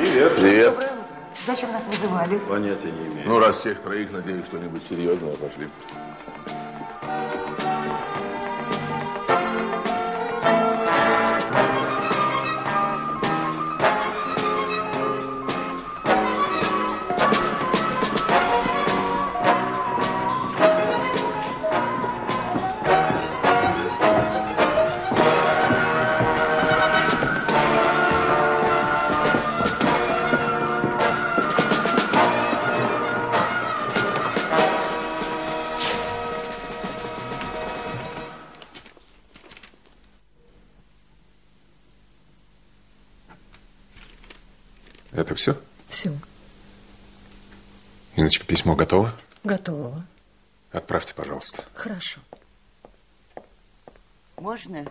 Привет. Привет. Доброе утро. Зачем нас вызывали? Понятия не имею. Ну, раз всех троих, надеюсь, что-нибудь серьезное пошли. Это все? Все, Иночка, письмо готово? готово. Отправьте, пожалуйста. Хорошо. Можно?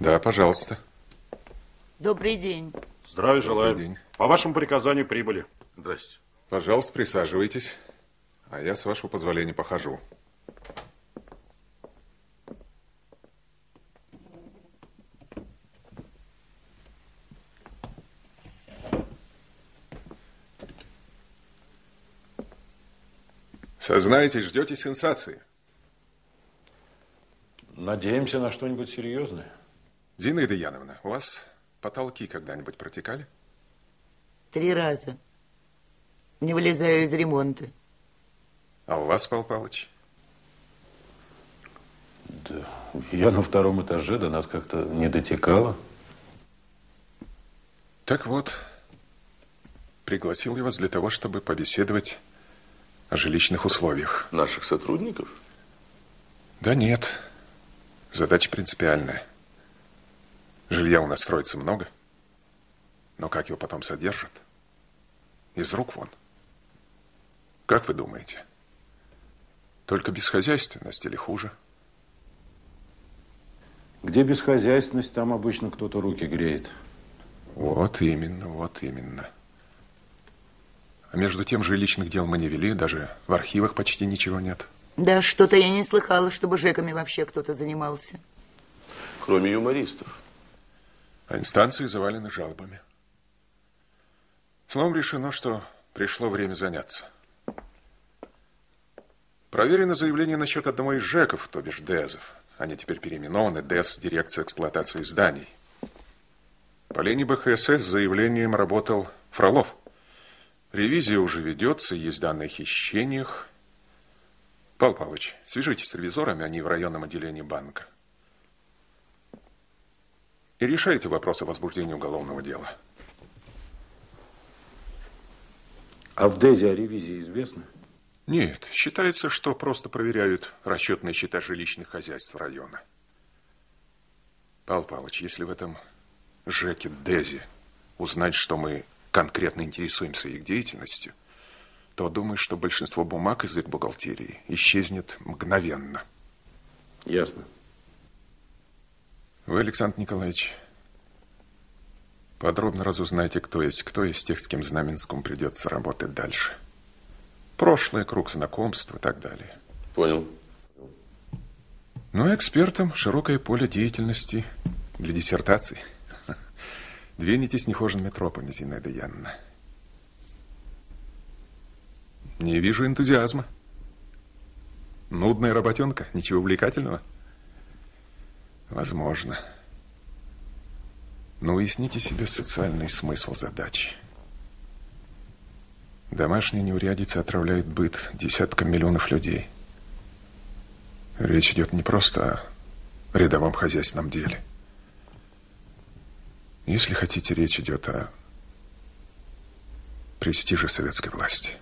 Да, пожалуйста. Добрый день. Здравия желаю. день. По вашему приказанию прибыли. Здрасте. Пожалуйста, присаживайтесь. А я, с вашего позволения, похожу. Сознайтесь, ждете сенсации. Надеемся на что-нибудь серьезное. Зинаида Яновна, у вас потолки когда-нибудь протекали? Три раза. Не вылезаю из ремонта. А у вас, Павел Павлович? Да, я на втором этаже, до нас как-то не дотекало. Так вот, пригласил я вас для того, чтобы побеседовать о жилищных условиях. Наших сотрудников? Да нет, задача принципиальная. Жилья у нас строится много, но как его потом содержат? Из рук вон. Как вы думаете? Только бесхозяйственность или хуже? Где бесхозяйственность, там обычно кто-то руки греет. Вот именно, вот именно. А между тем жилищных дел мы не вели, даже в архивах почти ничего нет. Да, что-то я не слыхала, чтобы ЖЭКами вообще кто-то занимался. Кроме юмористов. А инстанции завалены жалобами. Словом, решено, что пришло время заняться. Проверено заявление насчет одного из ЖЭКов, то бишь ДЭЗов. Они теперь переименованы ДЭС, Дирекция эксплуатации зданий. По линии БХСС с заявлением работал Фролов. Ревизия уже ведется, есть данные о хищениях. Павел Павлович, свяжитесь с ревизорами, они в районном отделении банка. И решайте вопрос о возбуждении уголовного дела. А в ДЭЗе о ревизии известно? Нет, считается, что просто проверяют расчетные счета жилищных хозяйств района. Павел Павлович, если в этом ЖЭКе Дези узнать, что мы конкретно интересуемся их деятельностью, то думаю, что большинство бумаг из их бухгалтерии исчезнет мгновенно. Ясно. Вы, Александр Николаевич, подробно разузнайте, кто есть кто из тех, с кем Знаменскому придется работать дальше. Прошлое, круг знакомств и так далее. Понял. Ну, а экспертам широкое поле деятельности для диссертаций. Двинетесь нехоженными тропами, Зинаида Яновна. Не вижу энтузиазма. Нудная работенка, ничего увлекательного. Возможно. Но уясните себе социальный смысл задачи. Домашняя неурядица отравляет быт десяткам миллионов людей. Речь идет не просто о рядовом хозяйственном деле. Если хотите, речь идет о престиже советской власти.